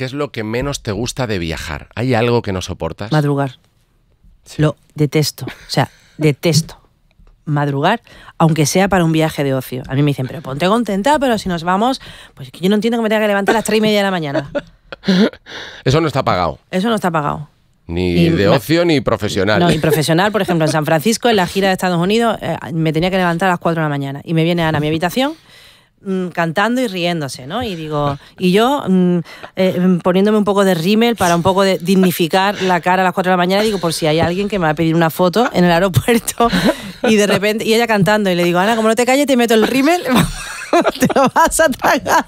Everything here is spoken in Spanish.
¿qué es lo que menos te gusta de viajar? ¿Hay algo que no soportas? Madrugar. Lo detesto. O sea, detesto madrugar, aunque sea para un viaje de ocio. A mí me dicen, pero ponte contenta, pero si nos vamos, pues es que yo no entiendo que me tenga que levantar a las tres y media de la mañana. Eso no está pagado. Eso no está pagado. Ni Y de ocio ni profesional. No, y profesional, por ejemplo, en San Francisco, en la gira de Estados Unidos, eh, me tenía que levantar a las 4 de la mañana. Y me viene Ana a mi habitación mm, cantando y riéndose, ¿no? Y digo, y yo mm, eh, poniéndome un poco de rímel para un poco de dignificar la cara a las 4 de la mañana, digo, por si hay alguien que me va a pedir una foto en el aeropuerto y de repente, y ella cantando, y le digo, Ana, como no te calles, te meto el rímel, te lo vas a tragar.